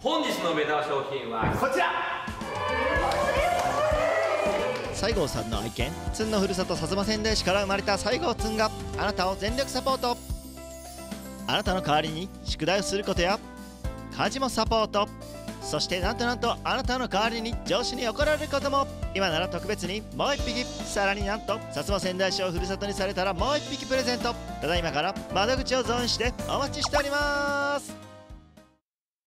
本日の目玉商品はこちら。西郷さんの愛犬つんのふるさと薩摩川内市から生まれた西郷つんが。あなたを全力サポート。あなたの代わりに宿題をすることや家事もサポート。そしてなんとなんとあなたの代わりに上司に怒られることも。今なら特別にもう一匹さらになんと薩摩川内市をふるさとにされたらもう一匹プレゼント。ただいまから窓口をゾーンしてお待ちしております。